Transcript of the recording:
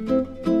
Música